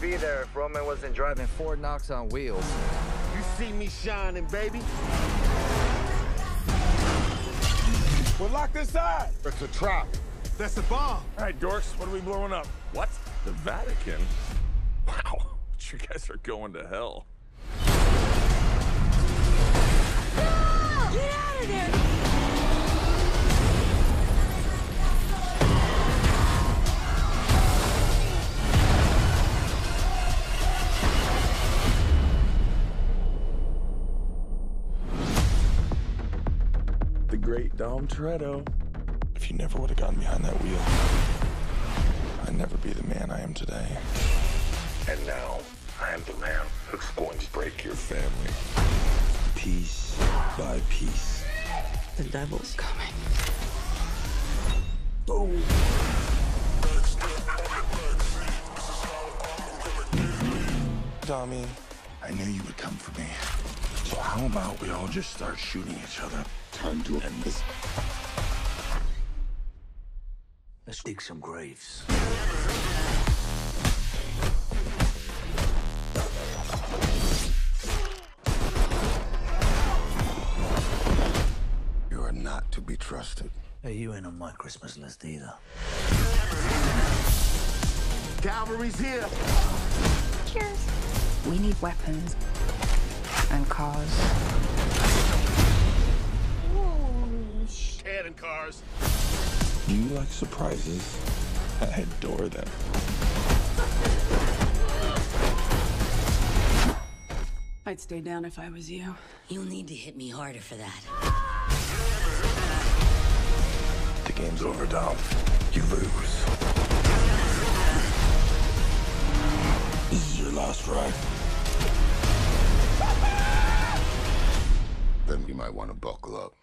be there if Roman wasn't driving Fort Knox on wheels. You see me shining, baby. We're locked inside. It's a trap. That's a bomb. All right, dorks, what are we blowing up? What? The Vatican? Wow, you guys are going to hell. The great Dom Toretto. If you never would have gotten behind that wheel, I'd never be the man I am today. And now, I am the man who's going to break your family. Piece by piece. The devil's coming. Tommy, I knew you would come for me. So how about we all just start shooting each other? Time to end this. Let's dig some graves. You are not to be trusted. Hey, you ain't on my Christmas list either. Cavalry's here. Cheers. We need weapons and cars. Cannon cars. Do You like surprises? I adore them. I'd stay down if I was you. You'll need to hit me harder for that. The game's over, Dom. You lose. This is your last ride. Might want to buckle up.